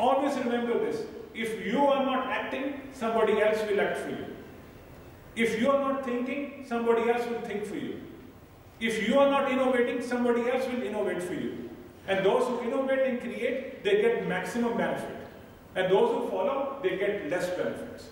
Always remember this. If you are not acting, somebody else will act for you. If you are not thinking, somebody else will think for you. If you are not innovating, somebody else will innovate for you. And those who innovate and create, they get maximum benefit. And those who follow, they get less benefits.